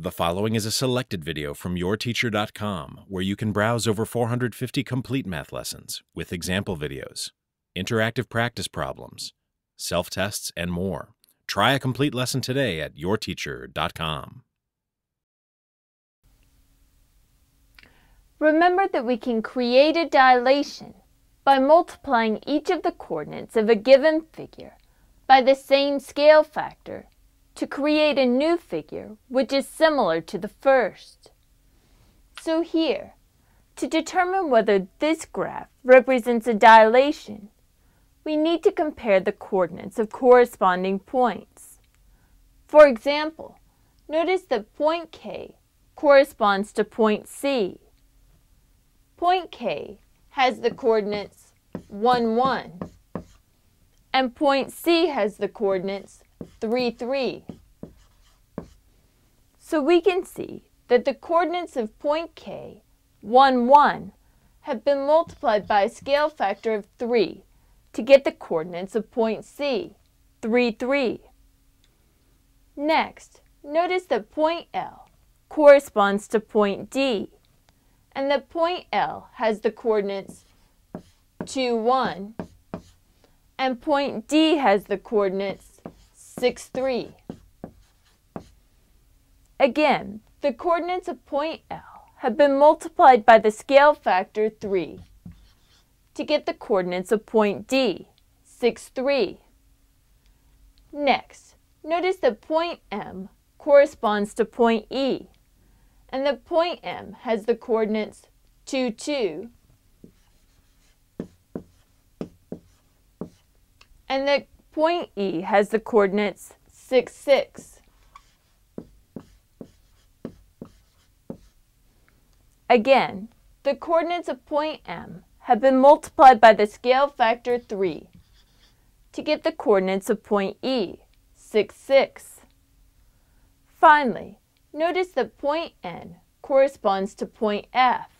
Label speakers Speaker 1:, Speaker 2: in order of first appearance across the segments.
Speaker 1: The following is a selected video from yourteacher.com where you can browse over 450 complete math lessons with example videos, interactive practice problems, self tests, and more. Try a complete lesson today at yourteacher.com.
Speaker 2: Remember that we can create a dilation by multiplying each of the coordinates of a given figure by the same scale factor to create a new figure which is similar to the first. So here, to determine whether this graph represents a dilation, we need to compare the coordinates of corresponding points. For example, notice that point K corresponds to point C. Point K has the coordinates 1, 1, and point C has the coordinates 3, 3. So we can see that the coordinates of point K, 1, 1, have been multiplied by a scale factor of 3 to get the coordinates of point C, 3, 3. Next, notice that point L corresponds to point D, and that point L has the coordinates 2, 1, and point D has the coordinates 6, 3. Again, the coordinates of point L have been multiplied by the scale factor 3 to get the coordinates of point D, 6, 3. Next, notice that point M corresponds to point E, and that point M has the coordinates 2, 2, and that Point E has the coordinates 6, 6. Again, the coordinates of point M have been multiplied by the scale factor 3 to get the coordinates of point E, 6, 6. Finally, notice that point N corresponds to point F,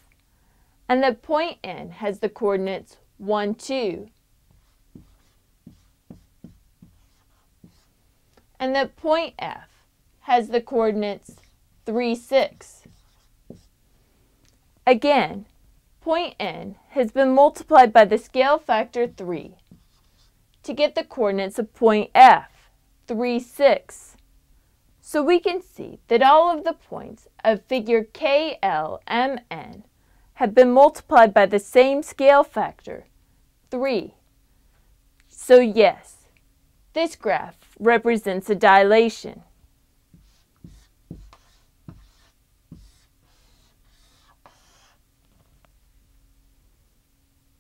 Speaker 2: and that point N has the coordinates 1, 2, and that point F has the coordinates 3, 6. Again, point N has been multiplied by the scale factor 3 to get the coordinates of point F, 3, 6. So we can see that all of the points of figure KLMN have been multiplied by the same scale factor, 3. So yes, this graph represents a dilation.